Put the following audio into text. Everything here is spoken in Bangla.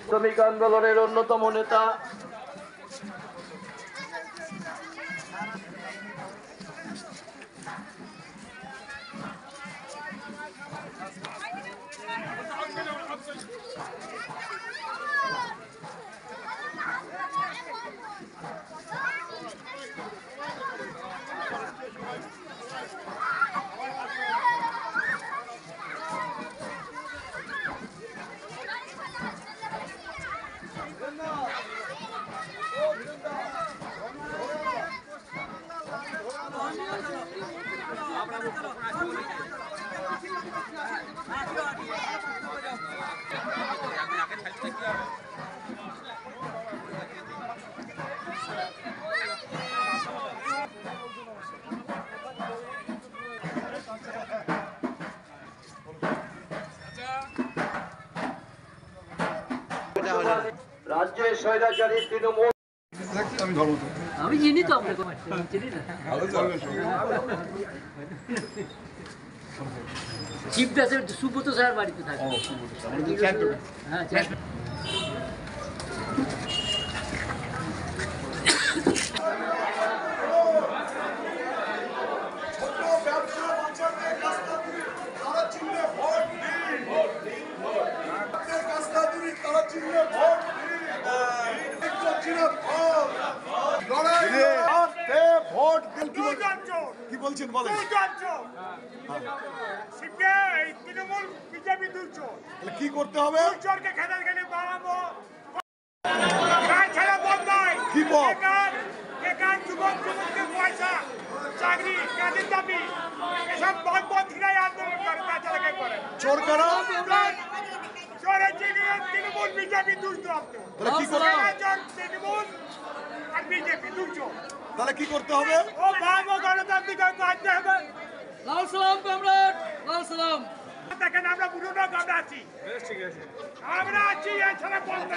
শ্রমিক আন্দোলনের অন্যতম নেতা রাজ্যের স্বৈরাচারী তৃণমূল আমি ধর্ম তো। আমি চিনি তো আপনাকে চিনি না। চিফ দাসের সুব্রত স্যার বাড়িতে থাকে। হ্যাঁ কি বলছেন বলেন। তৃণমূল বিজেপি তাহলে কি করতে হবে? দুর্যোগকে খেতে খেতে বাড়াবো ছাড়া বন্ধ নয় কি পথ? বেকার যুবক যুবকদের পয়সা চাকরি কাজের দাবি এসব বন্ধ বন্ধীরাই আন্দোলন করে তাছাড়া কে করে চোর কারা চোরের তৃণমূল বিজেপি হবে? তৃণমূল তাহলে কি করতে হবে? ও ভাবো গণতান্ত্রিক কাটতে হবে। লাল সালাম কমরেড লাল সালাম। দেখেন আমরা পুরো লোক আমরা আছি। আমরা আছি এছাড়া বন্ধ